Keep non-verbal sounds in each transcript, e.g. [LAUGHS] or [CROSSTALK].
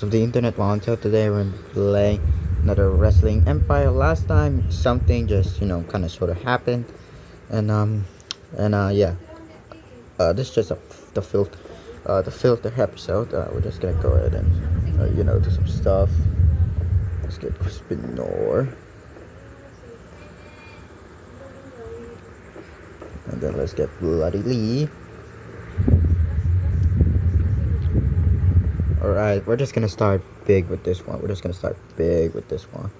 of the internet monitor today we're playing another wrestling empire. Last time something just you know kind of sort of happened. And um and uh yeah. Uh this is just a the filter uh the filter episode. Uh we're just gonna go ahead and uh, you know do some stuff. Let's get crispin nor and then let's get bloody lee Alright, we're just gonna start big with this one. We're just gonna start big with this one.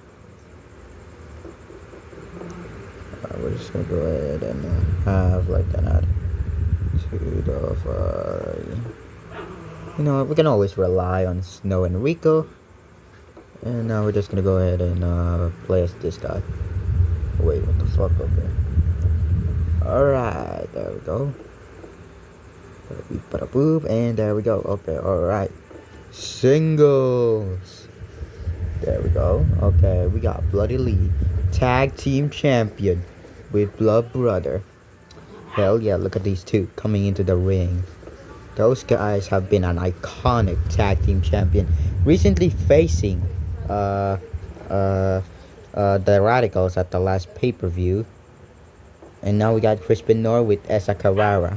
We're just gonna go ahead and uh, have like an attitude of, uh, you know, we can always rely on Snow and Rico. And now we're just gonna go ahead and uh, play as this guy. Wait, what the fuck? Okay. Alright, there we go. Bada boop, and there we go. Okay, alright singles. There we go. Okay, we got Bloody Lee, tag team champion with Blood Brother. Hell yeah, look at these two coming into the ring. Those guys have been an iconic tag team champion. Recently facing uh, uh, uh, the Radicals at the last pay-per-view. And now we got Crispin Nor with Essa Carrera.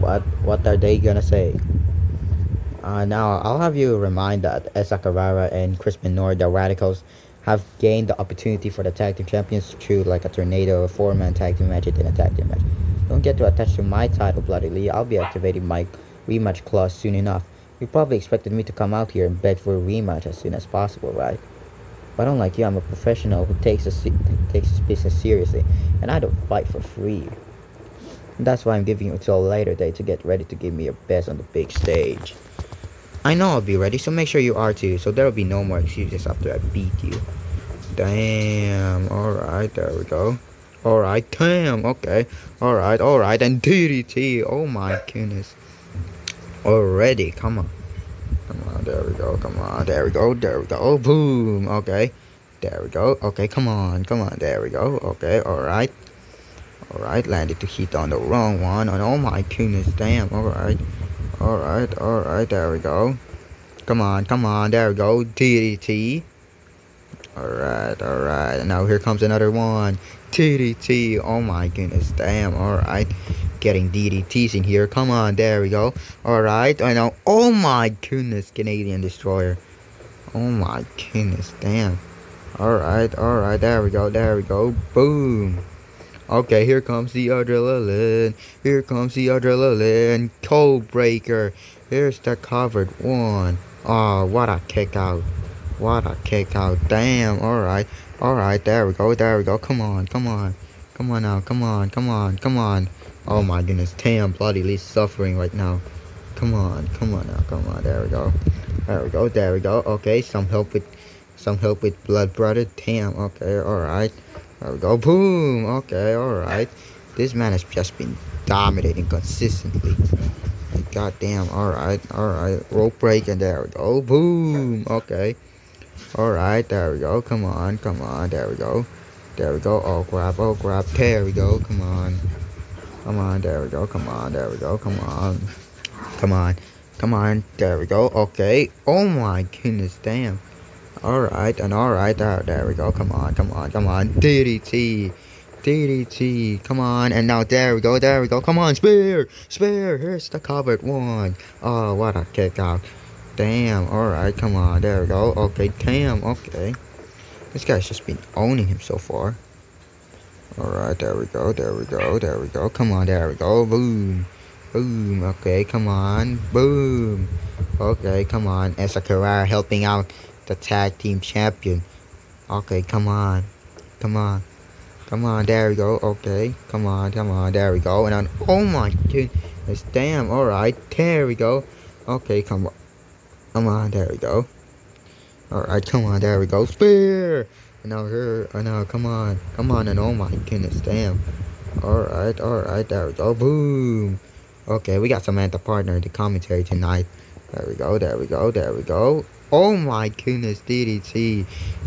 What, what are they gonna say? Uh, now, I'll have you remind that Essa Carrera and Chris Nor, the Radicals, have gained the opportunity for the tag team champions through like a tornado, a four-man tag team match, and a tag team match. Don't get too attached to my title, Bloody Lee. I'll be activating my rematch clause soon enough. You probably expected me to come out here and beg for a rematch as soon as possible, right? But unlike you, I'm a professional who takes a takes his business seriously, and I don't fight for free. And that's why I'm giving you until a later date to get ready to give me your best on the big stage. I know I'll be ready, so make sure you are too, so there'll be no more excuses after I beat you. Damn, alright, there we go. Alright, damn, okay. Alright, alright, and DDT, oh my goodness. Already, come on. Come on, there we go, come on, there we go, there we go, oh, boom, okay. There we go, okay, come on, come on, there we go, okay, alright. Alright, landed to hit on the wrong one, and oh my goodness, damn, alright. Alright, alright, there we go. Come on, come on, there we go. DDT. Alright, alright. Now here comes another one. DDT. Oh my goodness, damn. Alright. Getting DDTs in here. Come on, there we go. Alright, I know. Oh my goodness, Canadian Destroyer. Oh my goodness, damn. Alright, alright, there we go, there we go. Boom. Okay, here comes the adrenaline. Here comes the adrenaline. Code breaker. Here's the covered one. Oh, what a kick out. What a kick out. Damn. Alright. Alright, there we go. There we go. Come on. Come on. Come on now. Come on. Come on. Come on. Oh my goodness. Damn, bloody Lee's suffering right now. Come on. Come on now. Come on. There we go. There we go. There we go. Okay, some help with some help with blood brother. Damn. Okay. Alright. There we go. Boom. Okay, alright. This man has just been dominating consistently. God damn. Alright, alright. Rope break and there we go. Boom. Okay. Alright, there we go. Come on, come on. There we go. There we go. Oh, grab. Oh, grab. There we go. Come on. Come on. There we go. Come on. There we go. Come on. Come on. Come on. There we go. Okay. Oh my goodness. Damn. Alright, and alright, there, uh, there we go, come on, come on, come on, DDT, DDT, come on, and now there we go, there we go, come on, spear, spear, here's the covered one, oh, what a kick out, damn, alright, come on, there we go, okay, damn, okay, this guy's just been owning him so far, alright, there we go, there we go, there we go, come on, there we go, boom, boom, okay, come on, boom, okay, come on, Carrera helping out, the tag team champion. Okay, come on. Come on. Come on, there we go. Okay, come on, come on, there we go. And then, oh my goodness, damn, alright, there we go. Okay, come on. Come on, there we go. Alright, come on, there we go. Spear! And now here, I know, come on, come on, and oh my goodness, damn. Alright, alright, there we go. Boom! Okay, we got Samantha Partner in the commentary tonight. There we go, there we go, there we go. Oh my goodness, DDT.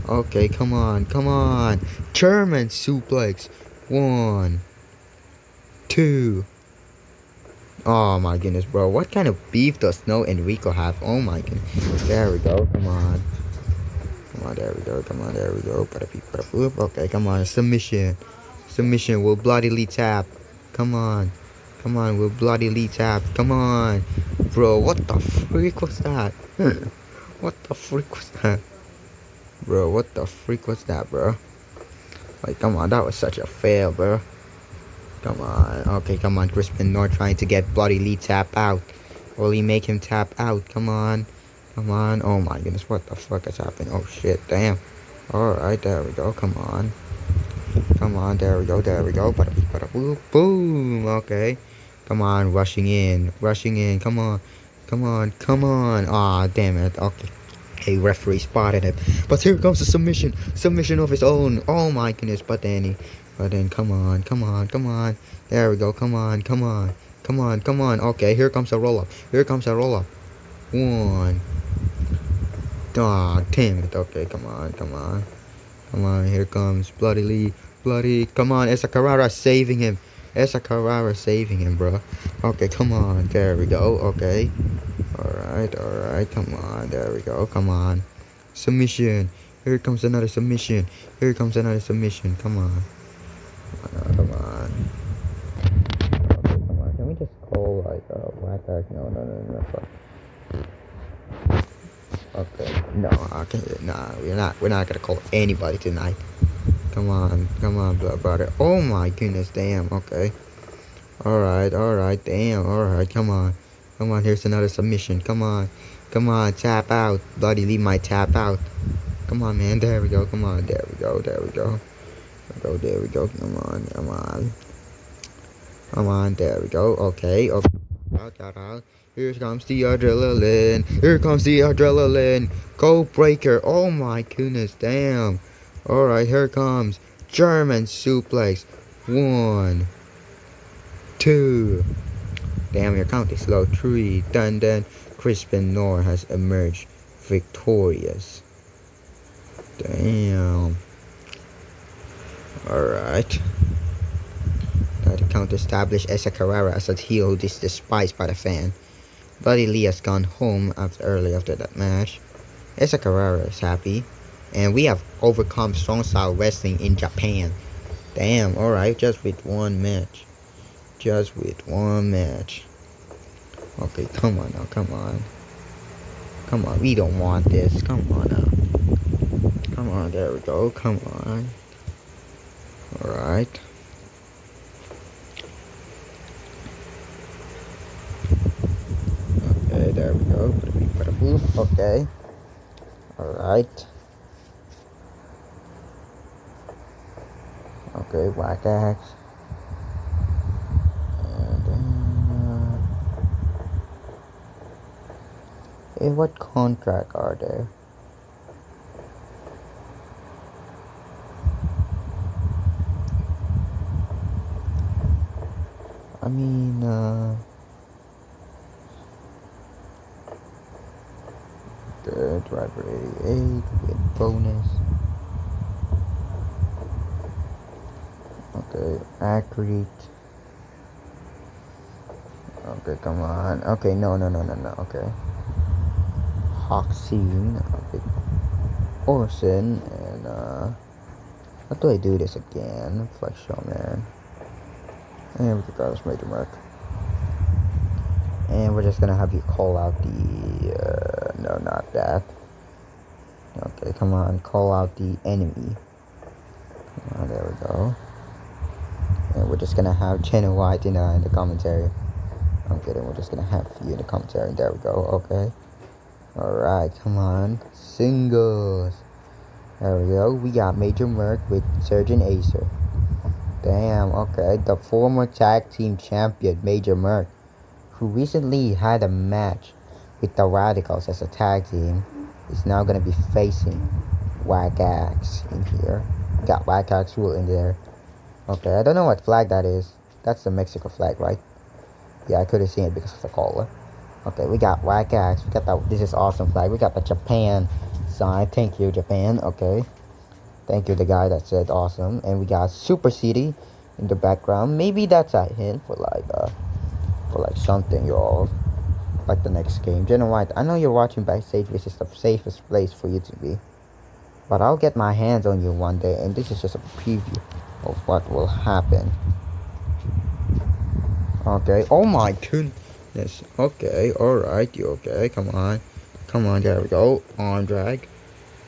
Okay, come on, come on. German suplex. One. Two. Oh my goodness, bro. What kind of beef does Snow Enrico have? Oh my goodness. There we go. Come on. Come on, there we go. Come on, there we go. Okay, come on. Submission. Submission We'll Bloody Lee tap. Come on. Come on, we'll Bloody Lee tap. Come on. Bro, what the freak was that? [LAUGHS] what the freak was that? Bro, what the freak was that, bro? Like, come on, that was such a fail, bro. Come on. Okay, come on, Crispin North trying to get Bloody Lee tap out. Will he make him tap out? Come on. Come on. Oh my goodness, what the fuck is happening? Oh shit, damn. Alright, there we go. Come on. Come on, there we go, there we go. Bada bada boom. Okay. Come on, rushing in. Rushing in. Come on. Come on, come on. Ah, damn it. Okay. Hey, referee spotted it. But here comes the submission. Submission of his own. Oh my goodness, but then he but then come on, come on, come on. There we go. Come on, come on. Come on, come on. Okay, here comes a roll up. Here comes a roll up. One. Dog, damn it. Okay, come on, come on. Come on, here comes Bloody Lee. Bloody, come on. Essa Carrera saving him. Essa Carrera saving him, bro. Okay, come on. There we go. Okay. Alright, alright. Come on. There we go. Come on. Submission. Here comes another submission. Here comes another submission. Come on. Come on. Okay, come on. Can we just call like uh black? No, no, no, no. Fuck. Okay. No, I can't. Nah, we're not. We're not gonna call anybody tonight. Come on, come on, blood brother. Oh my goodness, damn. Okay. All right, all right, damn. All right, come on, come on. Here's another submission. Come on, come on. Tap out, bloody. Leave my tap out. Come on, man. There we go. Come on. There we go. There we go go, there we go, come on, come on. Come on, there we go, okay, okay. Out, out, out. Here comes the adrenaline, here comes the adrenaline. Code breaker, oh my goodness, damn. Alright, here comes German suplex. One, two. Damn, your count is slow. Three, done, done. Crispin Nor has emerged victorious. Damn. Alright. Now the count established Essa Carrera as a heel who is despised by the fan. Bloody Lee has gone home after early after that match. Essa Carrera is happy. And we have overcome strong style wrestling in Japan. Damn, alright, just with one match. Just with one match. Okay, come on now, come on. Come on, we don't want this. Come on now. Come on, there we go, come on. Alright. Okay, there we go. Okay. Alright. Okay, black axe. And then, uh, hey, what contract are there? I mean, uh, the driver 88 with bonus. Okay, accurate. Okay, come on. Okay, no, no, no, no, no. Okay. Hoxine. Okay. Orson. And, uh, how do I do this again? Flex show, man. And we got this major mark. And we're just gonna have you call out the, uh, no, not that. Okay, come on, call out the enemy. Oh, there we go. And we're just gonna have Jenna White in, uh, in the commentary. I'm kidding, we're just gonna have you in the commentary. There we go, okay. Alright, come on. Singles. There we go. We got Major Merc with Surgeon Acer. Damn, okay. The former tag team champion, Major Merc, who recently had a match with the Radicals as a tag team, is now to be facing Wagax in here. Got Wagax rule in there. Okay, I don't know what flag that is. That's the Mexico flag, right? Yeah, I could have seen it because of the color. Okay, we got Wagax. We got that. This is awesome flag. We got the Japan sign. Thank you, Japan. Okay. Thank you, the guy that said awesome. And we got Super City in the background. Maybe that's a hint for like uh for like something, y'all. Like the next game. Jenna White, I know you're watching backstage, which is the safest place for you to be. But I'll get my hands on you one day, and this is just a preview of what will happen. Okay. Oh my goodness. Okay. Alright. You okay? Come on. Come on. There we go. Arm drag.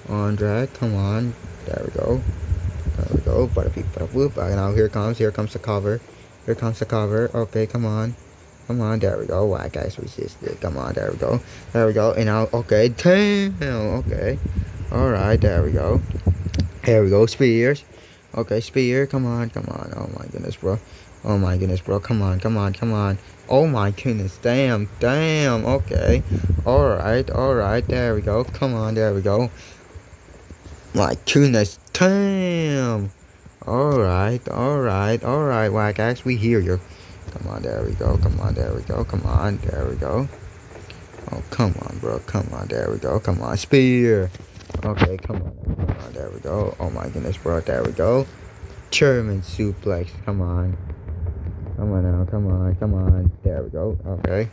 Arm drag. Come on. There we go. There we go. Bada beep, bada whoop. Now here comes. Here comes the cover. Here comes the cover. Okay. Come on. Come on, there we go. Why guys resisted? Come on, there we go. There we go. And now, okay, damn. Okay. Alright, there we go. Here we go. Spears. Okay, spear. Come on, come on. Oh my goodness, bro. Oh my goodness, bro. Come on, come on, come on. Oh my goodness. Damn, damn. Okay. Alright, alright. There we go. Come on, there we go. My goodness. Damn. Alright, alright, alright, Wackax. We hear you. Come on, there we go. Come on, there we go. Come on, there we go. Oh, come on, bro. Come on, there we go. Come on, spear. Okay, come on. Come on, there we go. Oh my goodness, bro. There we go. German suplex. Come on. Come on now. Come on. Come on. There we go. Okay.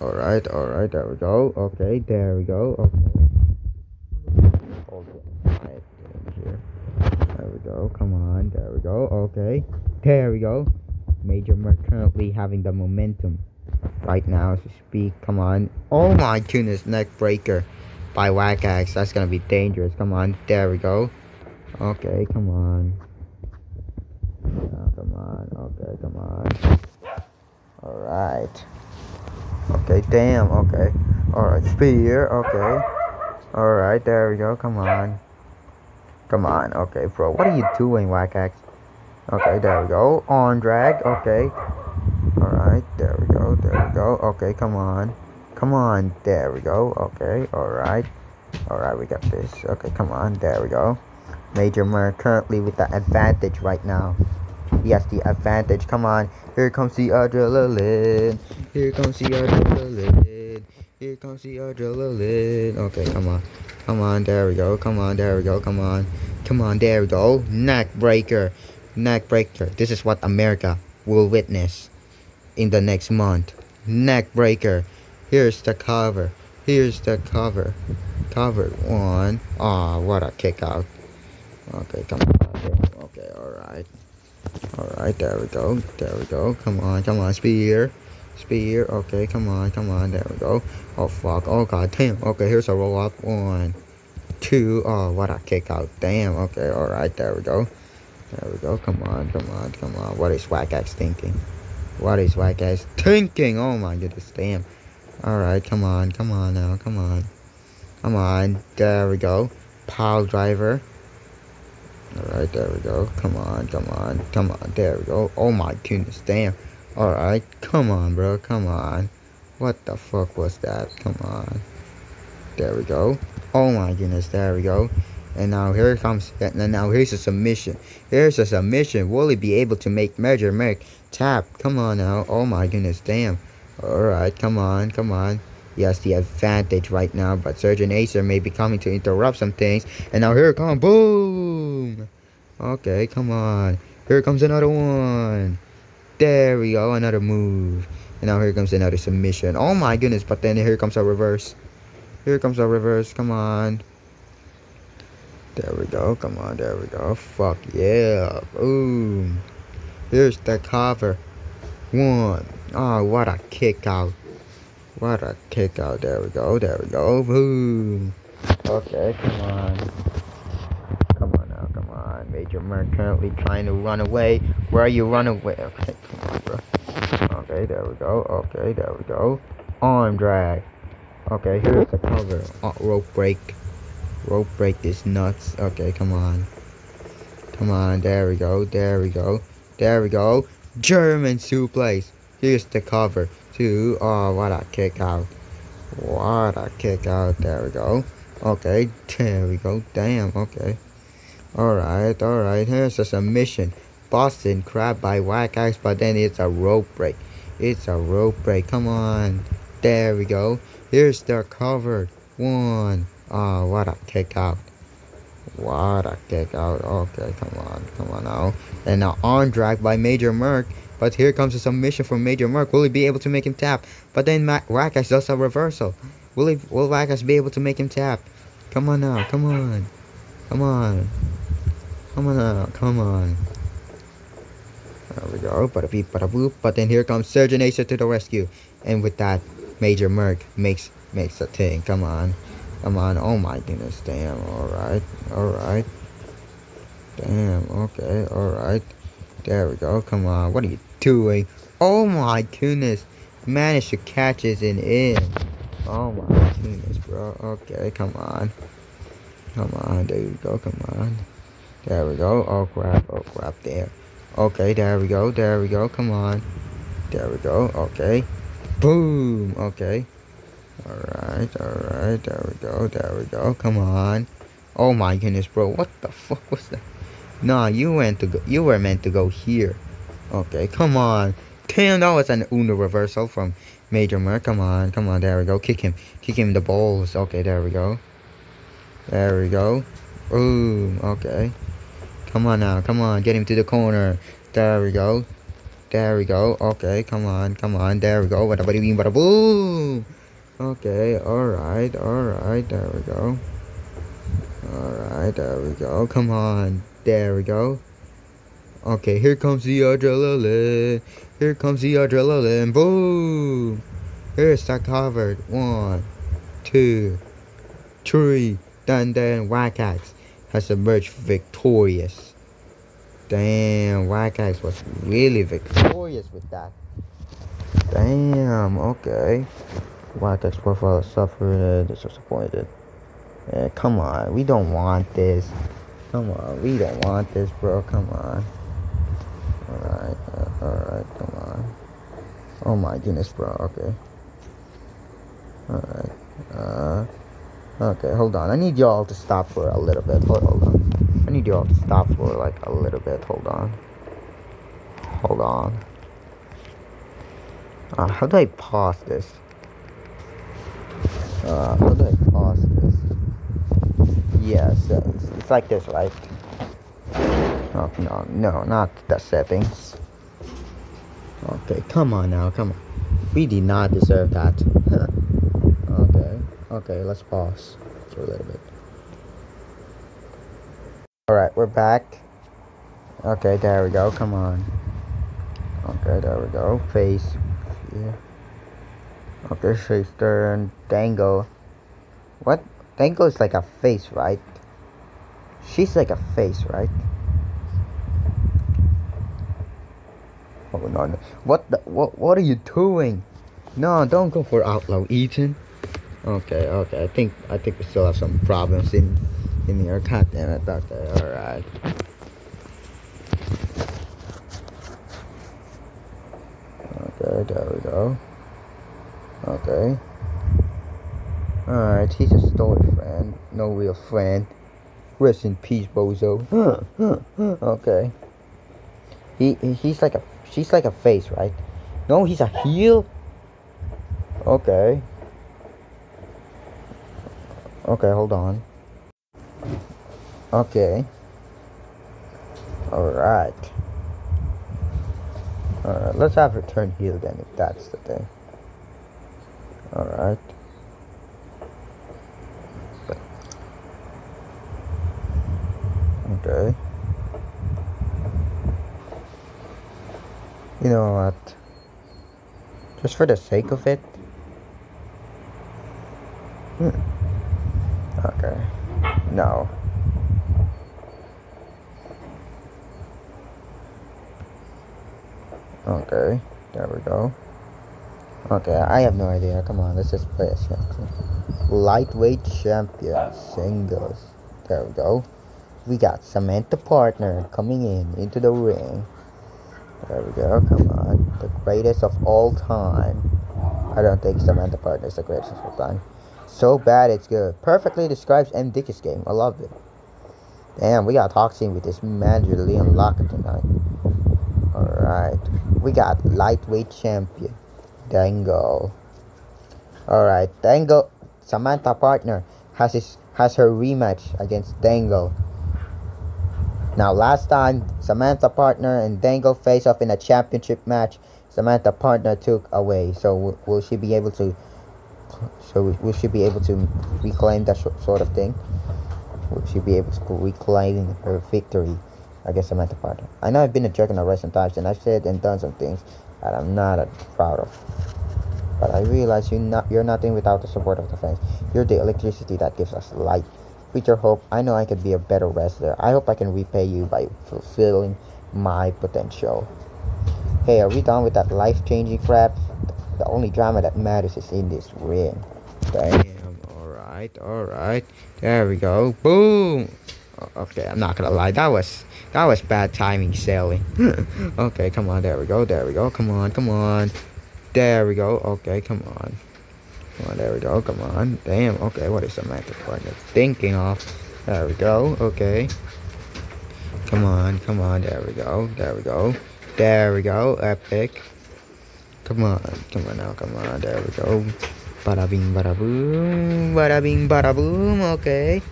Alright, alright. There we go. Okay, there we go. Okay. Here. There we go. Come on. There we go. Okay. There we go. Major Merc currently having the momentum right now to speak. Come on. Oh my goodness. Neck breaker by Wackax. That's gonna be dangerous. Come on. There we go. Okay, come on. Oh, come on. Okay, come on. Alright. Okay, damn. Okay. Alright, spear. Okay. Alright, there we go. Come on. Come on. Okay, bro. What are you doing, Wackax? Okay, there we go. Arm drag. Okay. Alright, there we go. There we go. Okay, come on. Come on, there we go. Okay, alright. Alright, we got this. Okay, come on, there we go. Major Mer currently with the advantage right now. He has the advantage. Come on. Here comes the adrenaline. Here comes the adrenaline. Here comes the adrenaline. Okay, come on. Come on, there we go. Come on, there we go. Come on. Come on, there we go. Neck breaker. Neck breaker. This is what America will witness in the next month. Neck breaker. Here's the cover. Here's the cover. Cover one. Ah, oh, what a kick out. Okay, come on. Okay, alright. Alright, there we go. There we go. Come on, come on. Spear. Spear. Okay, come on, come on. There we go. Oh, fuck. Oh, god damn. Okay, here's a roll up. One, two. Oh, what a kick out. Damn. Okay, alright. There we go. There we go. Come on, come on, come on. What is Wackax thinking? What is Wackax thinking? Oh my goodness, damn. Alright, come on, come on now, come on. Come on, there we go. Pile driver. Alright, there we go. Come on, come on, come on, there we go. Oh my goodness, damn. Alright, come on, bro, come on. What the fuck was that? Come on. There we go. Oh my goodness, there we go. And now here comes, and now here's a submission. Here's a submission. Will he be able to make Major Merc tap? Come on now. Oh my goodness, damn. Alright, come on, come on. He has the advantage right now, but Surgeon Acer may be coming to interrupt some things. And now here it comes. Boom! Okay, come on. Here comes another one. There we go, another move. And now here comes another submission. Oh my goodness, but then here comes a reverse. Here comes a reverse, come on. There we go, come on, there we go. Fuck yeah. Boom. Here's the cover. One. Oh, what a kick out. What a kick out. There we go. There we go. Boom. Okay, come on. Come on now. Come on. Major Merc currently trying to run away. Where are you running away? Okay, come on, bro. Okay, there we go. Okay, there we go. Arm drag. Okay, here's the cover. Oh, rope break. Rope break is nuts. Okay, come on. Come on. There we go. There we go. There we go. German suplex. Here's the cover. Two. Oh, what a kick out. What a kick out. There we go. Okay. There we go. Damn. Okay. Alright. Alright. Here's a submission. Boston Crab by Wackax. But then it's a rope break. It's a rope break. Come on. There we go. Here's the cover. One. Oh, what a kick out. What a kick out. Okay, come on. Come on now. And now arm drag by Major Merc. But here comes a submission from Major Merc. Will he be able to make him tap? But then Ma Wackax does a reversal. Will he? Will Wackax be able to make him tap? Come on now. Come on. Come on. Come on now. Come on. There we go. Bada beep, bada boop. But then here comes Surgeon Acer to the rescue. And with that, Major Merc makes makes a thing. Come on. Come on. Oh my goodness. Damn. Alright. Alright. Damn. Okay. Alright. There we go. Come on. What are you doing? Oh my goodness. Managed to catch it in in. Oh my goodness, bro. Okay. Come on. Come on. There you go. Come on. There we go. Oh crap. Oh crap. There. Okay. There we go. There we go. Come on. There we go. Okay. Boom. Okay. Alright, alright, there we go, there we go, come on. Oh my goodness, bro, what the fuck was that? Nah, you went to go, you were meant to go here. Okay, come on. Damn, that was an Uno reversal from Major Merc. Come on, come on, there we go. Kick him, kick him the balls. Okay, there we go. There we go. Boom, okay. Come on now, come on, get him to the corner. There we go. There we go. Okay, come on, come on. There we go. Bada bada boom. Okay, alright, alright, there we go. Alright, there we go. Come on. There we go. Okay, here comes the adrenaline. Here comes the adrenaline. Boom! Here's the covered. One, two, three. Then Wackax has emerged victorious. Damn, Wackax was really victorious with that. Damn, okay. Wackax profile suffered disappointed. Yeah, come on, we don't want this. Come on, we don't want this, bro. Come on. Alright, uh, alright, come on. Oh my goodness, bro. Okay. Alright. Uh, okay, hold on. I need y'all to stop for a little bit. Hold, hold on. I need y'all to stop for like a little bit. Hold on. Hold on. Uh, how do I pause this? Uh, how do I pause this? Yes, yeah, so it's, it's like this, right? Oh, no, no, not the settings. Okay, come on now, come on. We did not deserve that. [LAUGHS] okay, okay, let's pause for a little bit. Alright, we're back. Okay, there we go, come on. Okay, there we go. Face. Yeah. Okay, face turn. Dango. What? Dango is like a face, right? She's like a face, right? Oh no, no. What the what what are you doing? No, don't go for outlaw Ethan. Okay, okay. I think I think we still have some problems in in here. God damn it. Okay, alright. Okay, there we go. Okay. Alright, he's a story friend. No real friend. Rest in peace, bozo. okay. He he's like a she's like a face, right? No, he's a heel. Okay. Okay, hold on. Okay. Alright. Alright, let's have her turn heel then if that's the thing. Alright. Okay. You know what? Just for the sake of it. Hmm. Okay. No. Okay. There we go. Okay, I have no idea. Come on, let's just play a champion. Lightweight champion singles. There we go. We got Samantha Partner coming in into the ring. There we go. Come on, the greatest of all time. I don't think Samantha Partner is the greatest of all time. So bad it's good. Perfectly describes M. Dick's game. I love it. Damn, we got talking with this manager Leon Locker tonight. Alright. We got lightweight champion. Dangle. Alright, Dangle Samantha partner has his has her rematch against Dangle. Now, last time, Samantha Partner and Dangle face off in a championship match. Samantha Partner took away. So, will, she be able to? So, will she be able to reclaim that sort of thing? Will she be able to reclaim her victory against Samantha Partner? I know I've been a jerk in the recent times, and I've said and done some things that I'm not proud of. But I realize you not you're nothing without the support of the fans. You're the electricity that gives us life. With your hope, I know I could be a better wrestler. I hope I can repay you by fulfilling my potential. Hey, are we done with that life-changing crap? The only drama that matters is in this ring. Damn, alright, alright. There we go. Boom! Okay, I'm not gonna lie. That was that was bad timing, Sally. [LAUGHS] okay, come on. There we go. There we go. Come on. Come on. There we go. Okay, come on. On, there we go. Come on. Damn. Okay, what is Samantha partner thinking of? There we go. Okay. Come on. Come on. There we go. There we go. There we go. Epic. Come on. Come on now. Come on. There we go. Bada bing, bada boom. Bada bing, bada boom. Okay.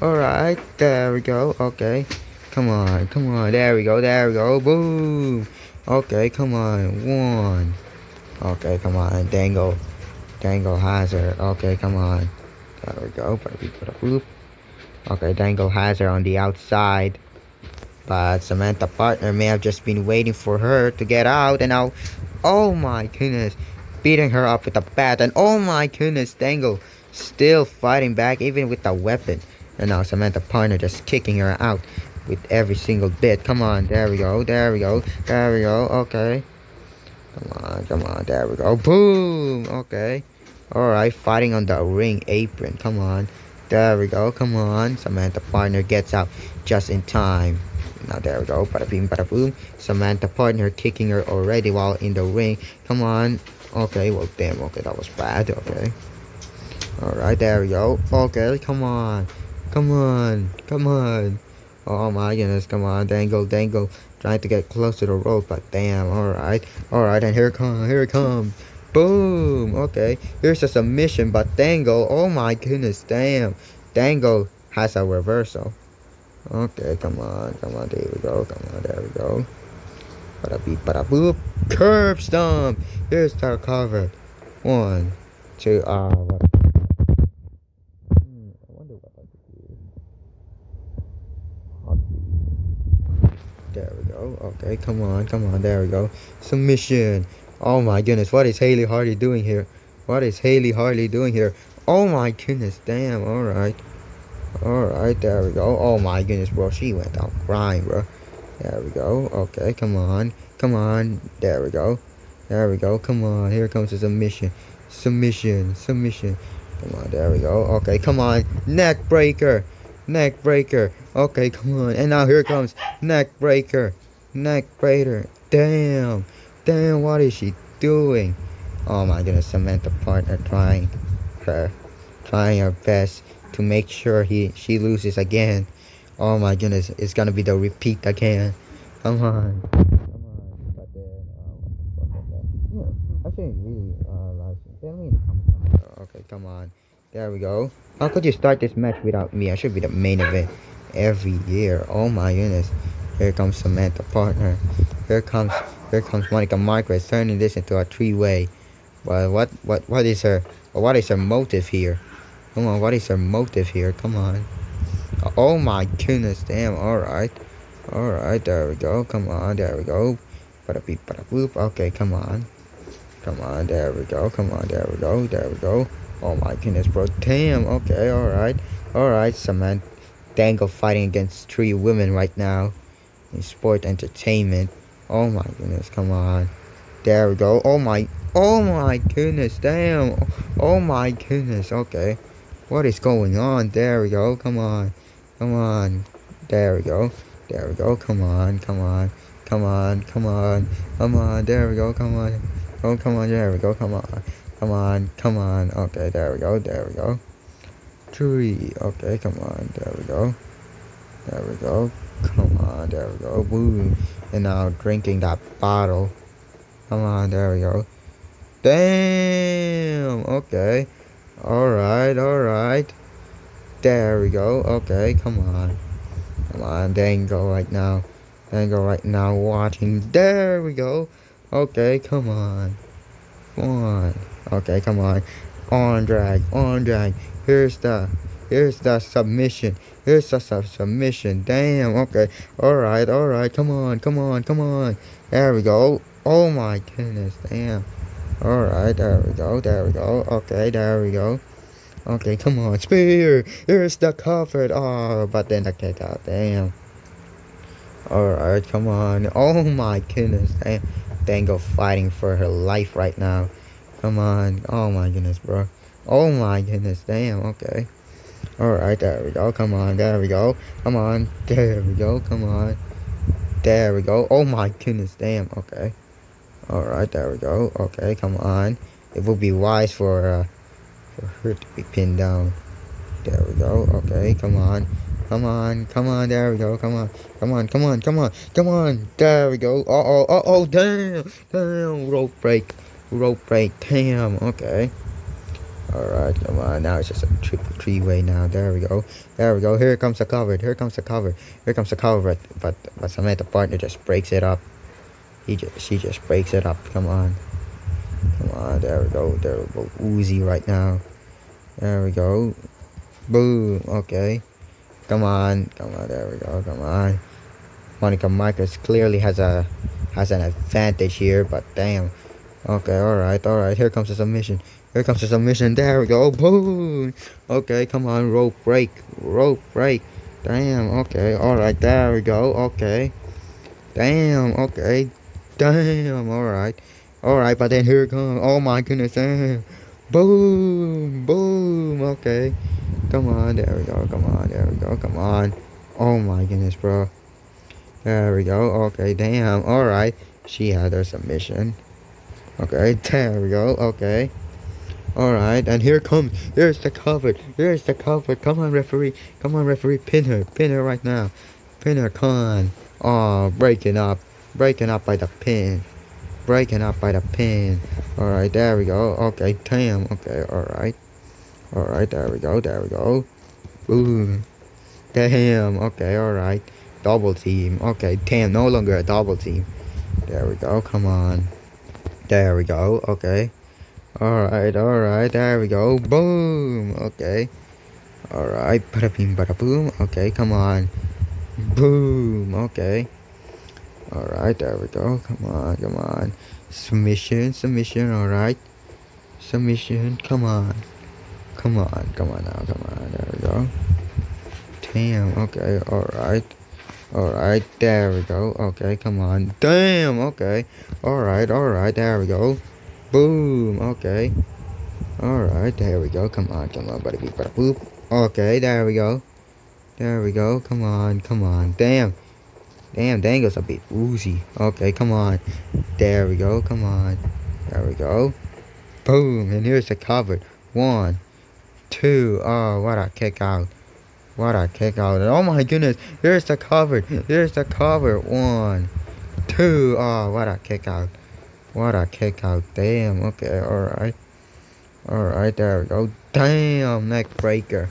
Alright. There we go. Okay. Come on. Come on. There we go. There we go. Boom. Okay. Come on. One. Okay. Come on. Dangle. Dangle her. Okay, come on. There we go. Okay, Dangle her on the outside. But Samantha partner may have just been waiting for her to get out and now oh my goodness beating her up with a bat and oh my goodness Dangle still fighting back even with the weapon and now Samantha partner just kicking her out with every single bit come on there we go there we go there we go okay come on come on there we go boom okay Alright, fighting on the ring apron. Come on. There we go. Come on. Samantha partner gets out just in time. Now there we go. Bada boom, bada boom. Samantha partner kicking her already while in the ring. Come on. Okay, well damn, okay, that was bad. Okay. Alright, there we go. Okay, come on. Come on. Come on. Oh my goodness, come on, dangle, dangle. Trying to get close to the rope, but damn, alright. Alright, and here it comes, here it comes. Boom. Okay. Here's a submission, but Dangle. Oh my goodness. Damn. Dangle has a reversal. Okay. Come on. Come on. There we go. Come on. There we go. Bada beep. Bada boop. Curb stomp. Here's the cover. One, two. Ah. Uh. Hmm, I wonder what I do. There we go. Okay. Come on. Come on. There we go. Submission. Oh my goodness, what is Haley Hardy doing here? What is Haley Hardy doing here? Oh my goodness, damn, alright. Alright, there we go. Oh my goodness, bro, she went out crying, bro. There we go. Okay, come on. Come on. There we go. There we go. Come on. Here comes the submission. Submission. Submission. Come on. There we go. Okay, come on. Neck breaker. Neck breaker. Okay, come on. And now here comes neck breaker. Neck breaker. Damn. Damn, what is she doing? Oh my goodness, Samantha partner trying her trying her best to make sure he she loses again. Oh my goodness, it's gonna be the repeat again. Come on. Come on. Uh, uh Okay, come on. There we go. How could you start this match without me? I should be the main event every year. Oh my goodness. Here comes Samantha partner. Here comes here comes Monica Marquez turning this into a three-way. Well, what, what, what is her, what is her motive here? Come on, what is her motive here? Come on. Oh my goodness, damn, alright. Alright, there we go, come on, there we go. Bada beep, bada boop, okay, come on. Come on, there we go, come on, there we go, there we go. Oh my goodness, bro, damn, okay, alright. Alright, Samantha Dangle fighting against three women right now in sport entertainment. Oh my goodness, come on. There we go. Oh my, oh my goodness, damn. Oh my goodness, okay. What is going on? There we go, come on. Come on. There we go. There we go, come on, come on. Come on, come on, come on, there we go, come on. Oh, come on, there we go, come on. Come on, come on. Okay, there we go, there we go. Three. Okay, come on, there we go. There we go. Come on, there we go. Boom and now drinking that bottle. Come on, there we go. Damn! Okay. Alright, alright. There we go. Okay, come on. Come on, Dango right now. Dango right now watching. There we go. Okay, come on. Come on. Okay, come on. Arm drag, arm drag. Here's the, here's the submission. Here's the sub submission. Damn, okay. Alright, alright. Come on, come on, come on. There we go. Oh my goodness, damn. Alright, there we go, there we go. Okay, there we go. Okay, come on, spear. Here's the cover. Oh, but then the kick out. Damn. Alright, come on. Oh my goodness, damn. Dango fighting for her life right now. Come on. Oh my goodness, bro. Oh my goodness, damn. Okay. Alright, there we go. Come on, there we go. Come on. There we go. Come on. There we go. Oh my goodness, damn. Okay. Alright, there we go. Okay, come on. It would be wise for uh, for her to be pinned down. There we go. Okay, come on. Come on, come on, there we go, come on, come on, come on, come on, come on, there we go, uh oh, uh oh, damn, damn, rope break, rope break, damn, okay. Come on, uh, now it's just a triple three way now, there we go, there we go, here comes the cover, here comes the cover, here comes the cover, but, but, Samantha partner just breaks it up. He just, she just breaks it up, come on. Come on, there we go, there we go, Uzi right now. There we go, boom, okay. Come on, come on, there we go, come on. Monica Marcus clearly has a has an advantage here, but damn. Okay, alright, alright, here comes the submission. Here comes the submission, there we go, boom! Okay, come on, rope break, rope break. Damn, okay, alright, there we go, okay. Damn, okay. Damn, alright. Alright, but then here comes, oh my goodness, damn. Boom, boom, okay. Come on, there we go, come on, there we go, come on. Oh my goodness, bro. There we go, okay, damn, alright. She had her submission. Okay, there we go, okay. Alright, and here comes, here's the cover, here's the cover. Come on, referee, come on, referee, pin her, pin her right now. Pin her, come on. Oh, breaking up, breaking up by the pin. Breaking up by the pin. Alright, there we go, okay, damn, okay, alright. Alright, there we go, there we go. Boom. Damn, okay, alright. Double team. Okay, damn, no longer a double team. There we go, come on. There we go, okay. Alright, alright, there we go. Boom, okay. Alright, bada bing, bada boom. Okay, come on. Boom, okay. Alright, there we go. Come on, come on. Submission, submission, alright. Submission, come on. Come on, come on now, come on, there we go. Damn, okay, alright. Alright, there we go. Okay, come on. Damn, okay. Alright, alright, there we go. Boom, okay. Alright, there we go. Come on, come on, buddy, buddy, boop. Okay, there we go. There we go. Come on, come on. Damn. Damn, dangle's a bit woozy. Okay, come on. There we go. Come on. There we go. Boom. And here's the cover. One, two. Oh, what a kick out. What a kick out. Oh my goodness. Here's the cover. Here's the cover. One, two. Oh, what a kick out. What a kick out. Damn. Okay. Alright. Alright. There we go. Damn. Neck breaker.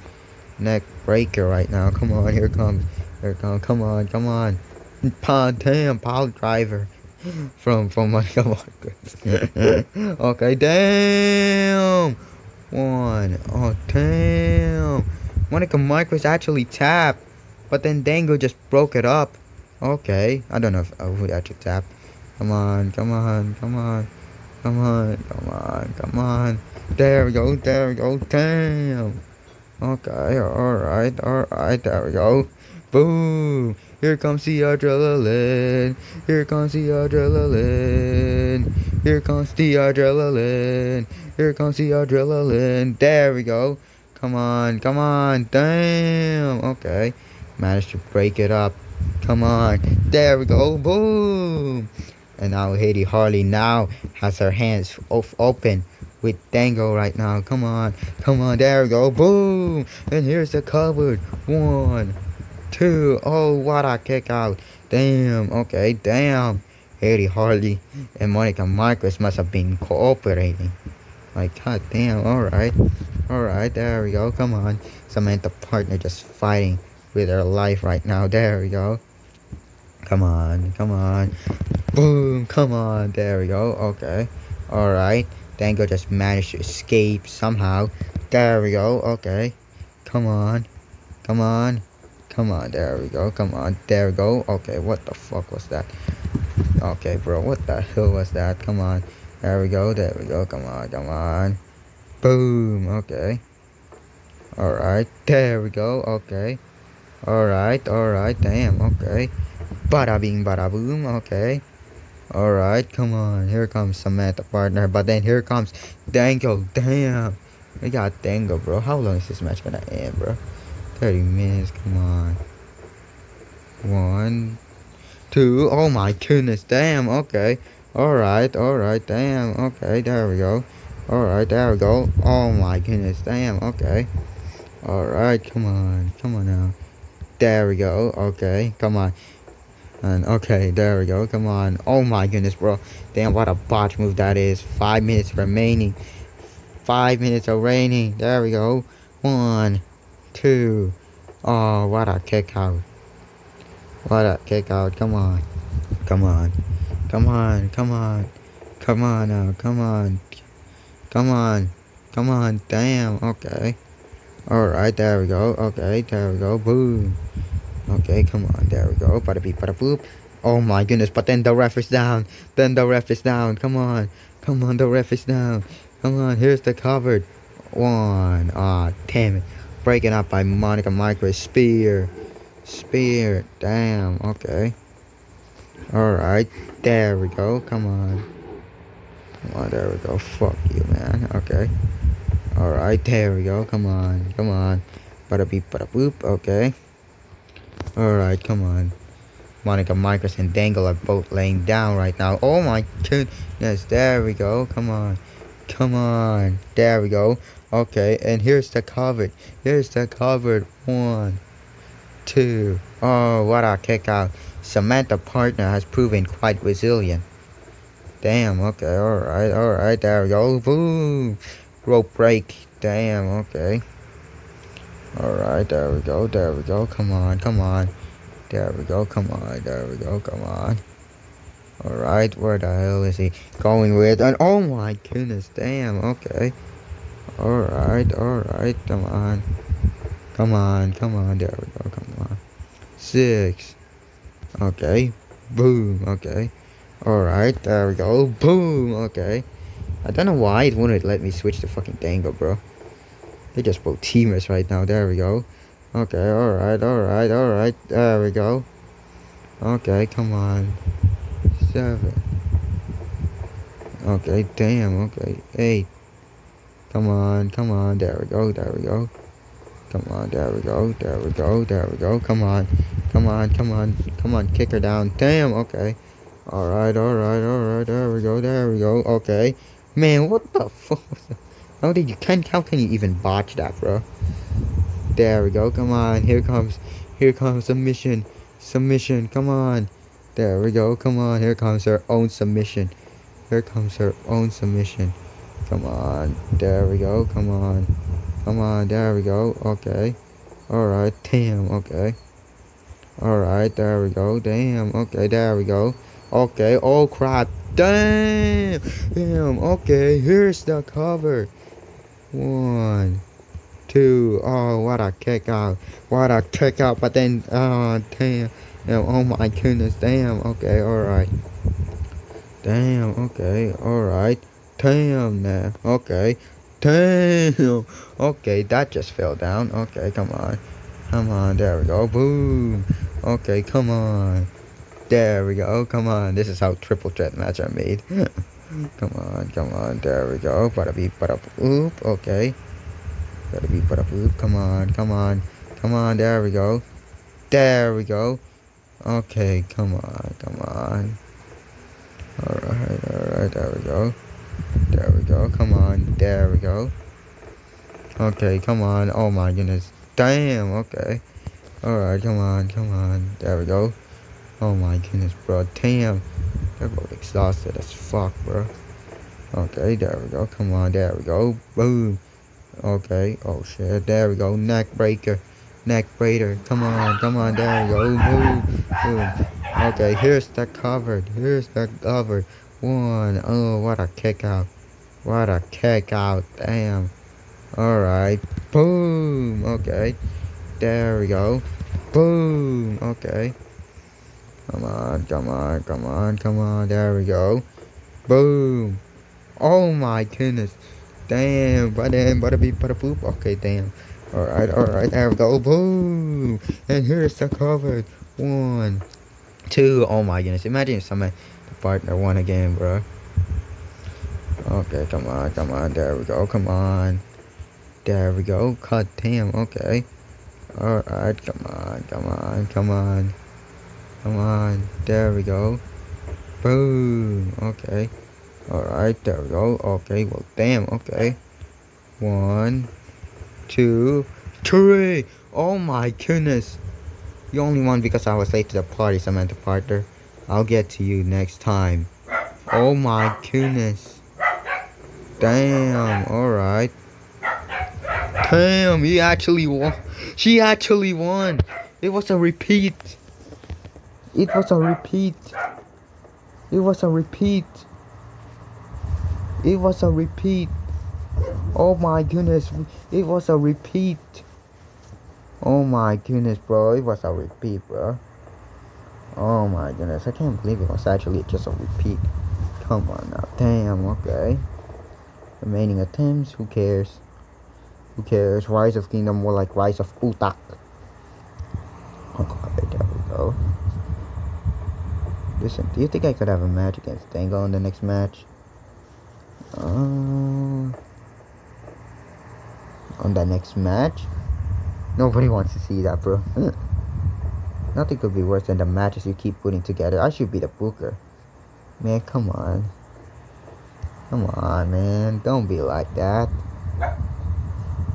Neck breaker right now. Come on. Here comes. Here comes. Come on. Come on. Pa damn. Power driver. [LAUGHS] From, from [LAUGHS] come on. [LAUGHS] okay. Damn. One. Oh, damn. Monica Marcus actually tapped. But then Dango just broke it up. Okay. I don't know if, uh, who actually tapped. Come on, come on, come on. Come on, come on, come on. There we go, there we go. Damn. Okay, alright, alright, there we go. Boom. Here comes the adrenaline. Here comes the adrenaline. Here comes the adrenaline. Here comes the adrenaline. There we go. Come on, come on. Damn. Okay. Managed to break it up. Come on. There we go. Boom. And now Haiti Harley now has her hands open with Dango right now. Come on. Come on. There we go. Boom. And here's the cover. One, two. Oh, what a kick out. Damn. Okay. Damn. Haiti Harley and Monica Marcus must have been cooperating. Like, god damn. Alright. Alright. There we go. Come on. Samantha partner just fighting with their life right now. There we go. Come on, come on. Boom, come on. There we go. Okay. Alright. Dango just managed to escape somehow. There we go. Okay. Come on. Come on. Come on. There we go. Come on. There we go. Okay. What the fuck was that? Okay, bro. What the hell was that? Come on. There we go. There we go. Come on. Come on. Boom. Okay. Alright. There we go. Okay. Alright. Alright. Damn. Okay. Bada bing, bada boom. Okay. Alright. Come on. Here comes Samantha Parker. But then here comes Dango. Damn. We got Dango, bro. How long is this match gonna end, bro? 30 minutes. Come on. One, two. Oh my goodness. Damn. Okay. Alright. Alright. Damn. Okay. There we go. Alright. There we go. Oh my goodness. Damn. Okay. Alright. Come on. Come on now. There we go. Okay. Come on. And okay, there we go. Come on. Oh my goodness, bro. Damn, what a botch move that is. Five minutes remaining. Five minutes remaining. There we go. One, two. Oh, what a kick out. What a kick out. Come on. Come on. Come on. Come on. Come on now. Come on. Come on. Come on. Damn. Okay. Alright, there we go. Okay, there we go. Boom. Okay, come on. There we go. Bada beep, bada boop. Oh my goodness. But then the ref is down. Then the ref is down. Come on. Come on. The ref is down. Come on. Here's the covered. One. Ah, damn it. Breaking up by Monica Micro. Spear. Spear. Damn. Okay. Alright. There we go. Come on. Come on. There we go. Fuck you, man. Okay. Alright. There we go. Come on. Come on. Bada beep, bada boop. Okay. Alright, come on. Monica Micros and Dango are both laying down right now. Oh my goodness, there we go. Come on. Come on. There we go. Okay, and here's the covered. Here's the covered. One, two. Oh, what a kick out. Samantha Parker has proven quite resilient. Damn, okay, alright, alright, there we go. Boom. Rope break. Damn, okay. Alright, there we go, there we go. Come on, come on. There we go, come on, there we go, come on. Alright, where the hell is he going with? And oh my goodness, damn, okay. Alright, alright, come on. Come on, come on, there we go, come on. Six. Okay. Boom, okay. Alright, there we go. Boom, okay. I don't know why it wouldn't let me switch to fucking Dango, bro. They just both teamers right now. There we go. Okay, alright, alright, alright. There we go. Okay, come on. Seven. Okay, damn, okay. Eight. Come on, come on. There we go, there we go. Come on, there we go, there we go, there we go. Come on, come on, come on, come on. Kick her down. Damn, okay. Alright, alright, alright. There we go, there we go. Okay. Man, what the [LAUGHS] fuck How did you can how can you even botch that, bro? There we go. Come on. Here comes here comes submission. Submission. Come on. There we go. Come on. Here comes her own submission. Here comes her own submission. Come on. There we go. Come on. Come on. There we go. Okay. Alright. Damn. Okay. Alright. There we go. Damn. Okay. There we go. Okay. Oh crap. Damn. Damn. Okay. Here's the cover. One, two. Oh, what a kick out. What a kick out. But then, oh, damn. Oh my goodness. Damn. Okay. Alright. Damn. Okay. Alright. Damn. Now. Okay. Damn. Okay. That just fell down. Okay. Come on. Come on. There we go. Boom. Okay. Come on. There we go. Come on. This is how triple threat match are made. [LAUGHS] Come on, come on. There we go. Bada beep, bada boop. Okay. Bada beep, bada boop. Come on, come on. Come on, there we go. There we go. Okay, come on, come on. Alright, alright, there we go. There we go. Come on, there we go. Okay, come on. Oh my goodness. Damn, okay. Alright, come on, come on. There we go. Oh my goodness, bro. Damn. Both exhausted as fuck, bro. Okay, there we go. Come on, there we go. Boom. Okay. Oh shit. There we go. Neck breaker. neck breaker. Come on, come on, there we go. Boom, boom. Okay, here's the cover. Here's the cover. One. Oh, what a kick out. What a kick out. Damn. Alright. Boom. Okay. There we go. Boom. Okay. Come on, come on, come on, come on. There we go. Boom. Oh my goodness. Damn, but then, but be, but poop. Okay, damn. Alright, alright, there we go. Boom. And here's the cover. One, two. Oh my goodness. Imagine if somebody, the partner won again, bro. Okay, come on, come on. There we go. Come on. There we go. God damn. Okay. Alright, come on, come on, come on. Come on. There we go. Boom. Okay. Alright, there we go. Okay, well, damn. Okay. One, two, three. Oh my goodness. You only won because I was late to the party, Samantha Parker. I'll get to you next time. Oh my goodness. Damn, alright. Damn, he actually won. She actually won. It was a repeat. It was a repeat. It was a repeat. It was a repeat. Oh my goodness. It was a repeat. Oh my goodness, bro. It was a repeat, bro. Oh my goodness. I can't believe it was actually just a repeat. Come on now. Damn, okay. Remaining attempts. Who cares? Who cares? Rise of Kingdom more like Rise of Utak. Okay, there we go. Listen, do you think I could have a match against Dango in the next match? Uh, on the next match? Nobody wants to see that, bro. Nothing could be worse than the matches you keep putting together. I should be the booker. Man, come on. Come on, man. Don't be like that.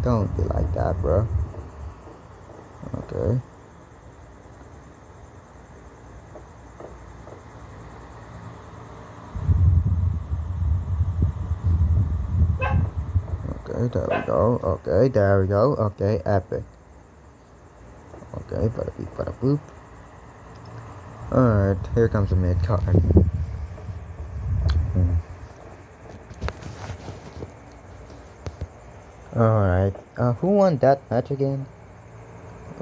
Don't be like that, bro. Okay. Okay, there we go. Okay, there we go. Okay, epic. Okay, bada beep, bada boop. Alright, here comes the mid card. Hmm. Alright, uh, who won that match again?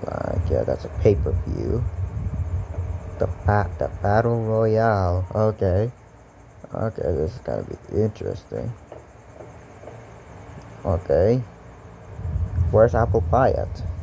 Like, yeah, that's a pay-per-view. The bat, the battle royale. Okay, okay, this is gonna be interesting. Okay, where's Apple Pie at?